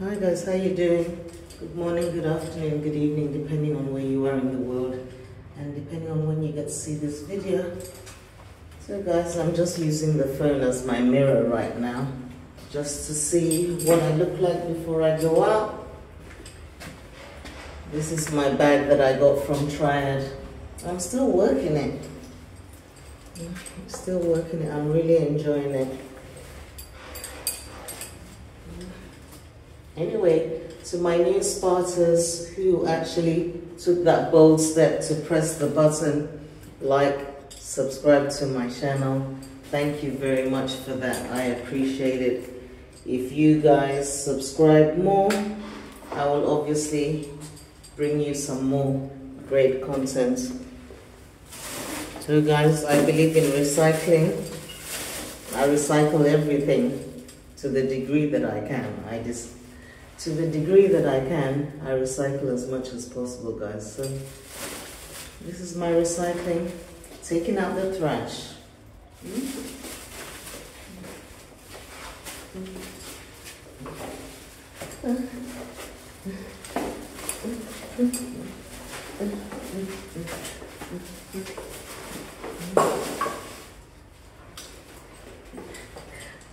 Hi guys, how you doing? Good morning, good afternoon, good evening, depending on where you are in the world and depending on when you get to see this video. So guys, I'm just using the phone as my mirror right now just to see what I look like before I go out. This is my bag that I got from Triad. I'm still working it. I'm still working it. I'm really enjoying it. Anyway, to my new Spartans who actually took that bold step to press the button, like, subscribe to my channel. Thank you very much for that. I appreciate it. If you guys subscribe more, I will obviously bring you some more great content. So guys, I believe in recycling. I recycle everything to the degree that I can. I just to the degree that I can, I recycle as much as possible, guys. So this is my recycling, taking out the trash.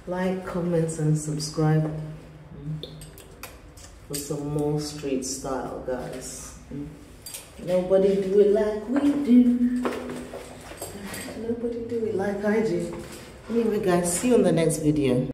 Like, comments, and subscribe for some more street style, guys. Nobody do it like we do. Nobody do it like I do. Anyway, guys, see you on the next video.